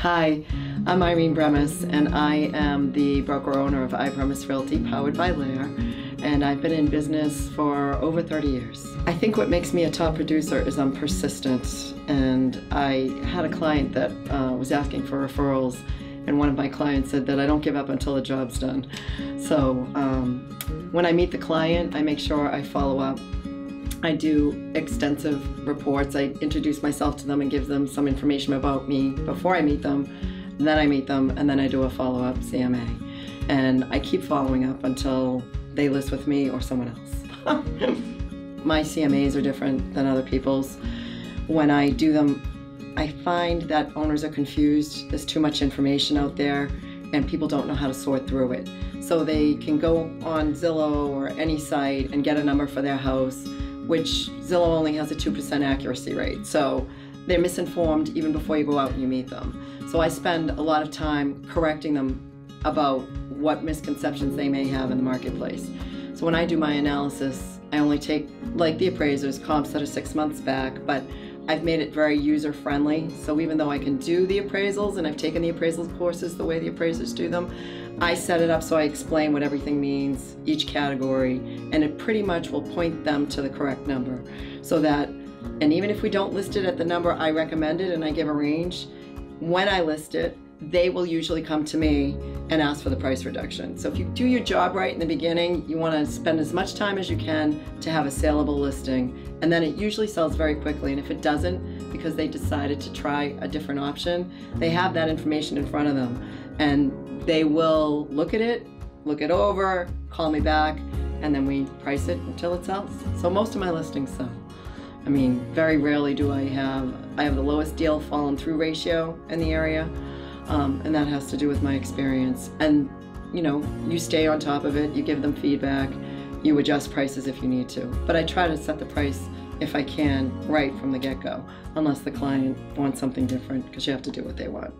Hi, I'm Irene Bremis, and I am the broker owner of iBremis Realty, powered by LAER, and I've been in business for over 30 years. I think what makes me a top producer is I'm persistent, and I had a client that uh, was asking for referrals, and one of my clients said that I don't give up until the job's done. So um, when I meet the client, I make sure I follow up I do extensive reports. I introduce myself to them and give them some information about me before I meet them. Then I meet them, and then I do a follow up CMA. And I keep following up until they list with me or someone else. My CMAs are different than other people's. When I do them, I find that owners are confused. There's too much information out there, and people don't know how to sort through it. So they can go on Zillow or any site and get a number for their house which Zillow only has a 2% accuracy rate. So they're misinformed even before you go out and you meet them. So I spend a lot of time correcting them about what misconceptions they may have in the marketplace. So when I do my analysis, I only take, like the appraisers, comps that are six months back, but I've made it very user friendly. So even though I can do the appraisals and I've taken the appraisal courses the way the appraisers do them, I set it up so I explain what everything means, each category, and it pretty much will point them to the correct number. So that, and even if we don't list it at the number I recommended and I give a range, when I list it, they will usually come to me and ask for the price reduction. So if you do your job right in the beginning, you want to spend as much time as you can to have a saleable listing, and then it usually sells very quickly. And if it doesn't, because they decided to try a different option, they have that information in front of them, and they will look at it, look it over, call me back, and then we price it until it sells. So most of my listings sell. I mean, very rarely do I have, I have the lowest deal fallen through ratio in the area um, and that has to do with my experience. And you know, you stay on top of it, you give them feedback, you adjust prices if you need to. But I try to set the price if I can right from the get-go, unless the client wants something different, because you have to do what they want.